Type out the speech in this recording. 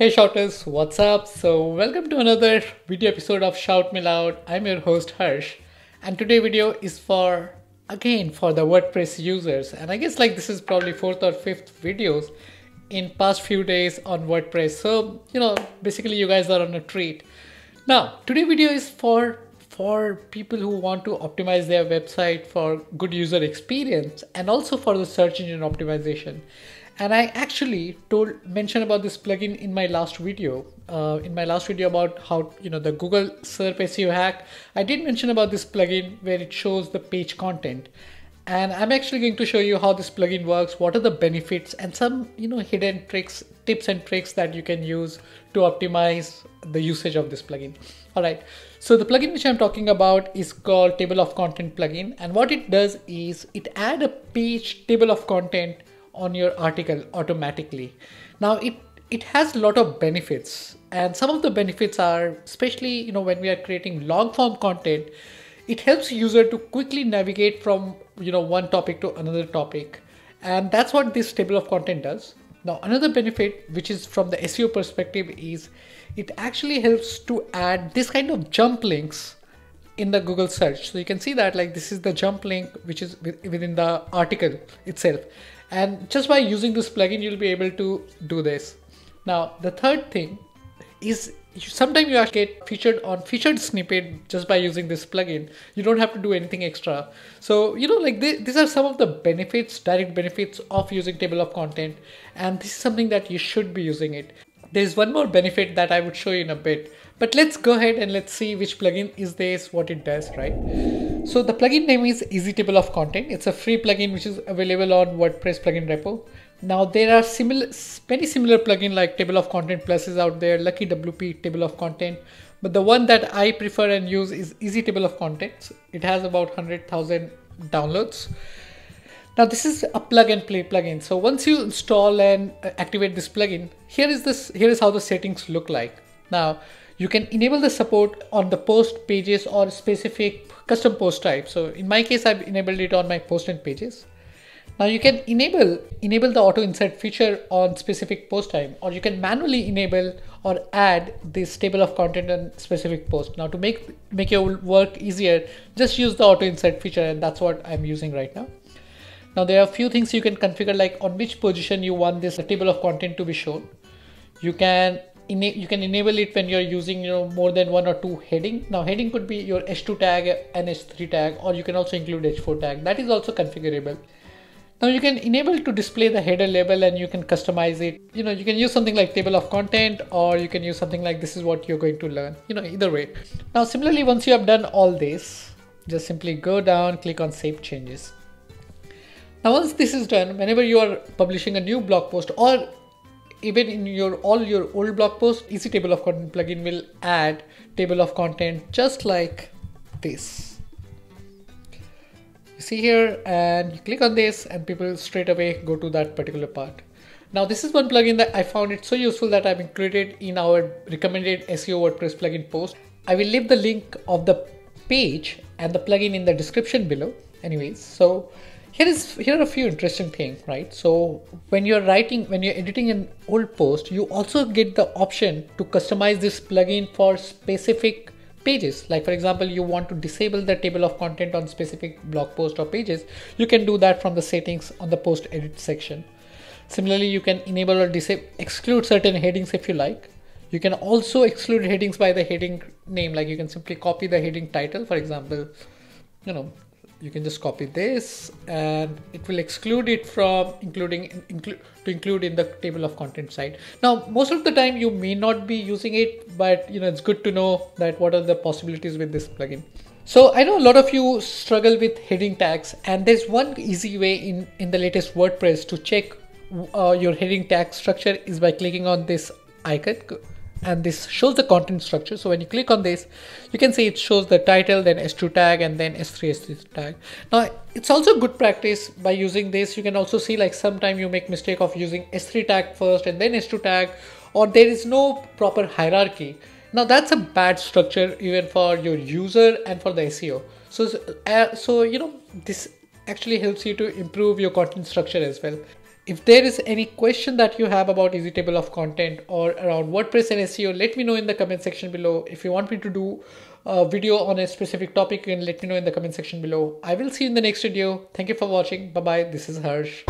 Hey shouters, what's up? So welcome to another video episode of Shout Me Loud. I'm your host Harsh and today video is for again for the WordPress users and I guess like this is probably fourth or fifth videos in past few days on WordPress. So you know basically you guys are on a treat. Now today video is for for people who want to optimize their website for good user experience and also for the search engine optimization and I actually told mentioned about this plugin in my last video. Uh, in my last video about how you know the Google SERP SEO hack, I did mention about this plugin where it shows the page content, and I'm actually going to show you how this plugin works, what are the benefits, and some you know hidden tricks, tips and tricks that you can use to optimize the usage of this plugin. All right, so the plugin which I'm talking about is called Table of Content plugin, and what it does is it add a page table of content on your article automatically. Now it it has a lot of benefits and some of the benefits are especially you know when we are creating long form content it helps user to quickly navigate from you know one topic to another topic and that's what this table of content does. Now another benefit which is from the seo perspective is it actually helps to add this kind of jump links in the google search. So you can see that like this is the jump link which is within the article itself and just by using this plugin you'll be able to do this. Now the third thing is sometimes you get featured on featured snippet just by using this plugin. You don't have to do anything extra. So you know like these are some of the benefits direct benefits of using table of content. And this is something that you should be using it. There's one more benefit that I would show you in a bit, but let's go ahead and let's see which plugin is this, what it does, right? So the plugin name is Easy Table of Content. It's a free plugin which is available on WordPress plugin repo. Now there are similar, many similar plugin like Table of Content Plus is out there, Lucky WP Table of Content, but the one that I prefer and use is Easy Table of Contents. It has about 100,000 downloads. Now this is a plug and play plugin. So once you install and uh, activate this plugin, here is this here is how the settings look like. Now you can enable the support on the post pages or specific custom post type. So in my case, I've enabled it on my post and pages. Now you can enable enable the auto insert feature on specific post type, or you can manually enable or add this table of content on specific post. Now to make make your work easier, just use the auto insert feature, and that's what I'm using right now. Now there are a few things you can configure like on which position you want this table of content to be shown. You can you can enable it when you're using you know more than one or two heading. Now heading could be your H2 tag and H3 tag or you can also include H4 tag. That is also configurable. Now you can enable to display the header label and you can customize it. You know, you can use something like table of content or you can use something like this is what you're going to learn. You know, either way. Now similarly, once you have done all this, just simply go down, click on save changes. Now once this is done, whenever you are publishing a new blog post or even in your all your old blog post, Easy Table of Content plugin will add table of content just like this. You see here and you click on this and people straight away go to that particular part. Now this is one plugin that I found it so useful that I've included in our recommended SEO WordPress plugin post. I will leave the link of the page and the plugin in the description below. Anyways, so here is here are a few interesting things right? So when you're writing when you're editing an old post you also get the option to customize this plugin for specific pages. Like for example you want to disable the table of content on specific blog post or pages you can do that from the settings on the post edit section. Similarly you can enable or disable exclude certain headings if you like. You can also exclude headings by the heading name. Like you can simply copy the heading title. For example you know you can just copy this and it will exclude it from including include to include in the table of content side. Now most of the time you may not be using it but you know it's good to know that what are the possibilities with this plugin. So i know a lot of you struggle with heading tags and there's one easy way in in the latest wordpress to check uh, your heading tag structure is by clicking on this icon and this shows the content structure. So when you click on this you can see it shows the title then H2 tag and then H3 H3 tag. Now it's also good practice by using this. You can also see like sometime you make mistake of using H3 tag first and then H2 tag or there is no proper hierarchy. Now that's a bad structure even for your user and for the seo so uh, so you know this actually helps you to improve your content structure as well If there is any question that you have about easy table of content or around WordPress and SEO, let me know in the comment section below. If you want me to do a video on a specific topic, you can let me know in the comment section below. I will see you in the next video. Thank you for watching. Bye bye. This is Harsh.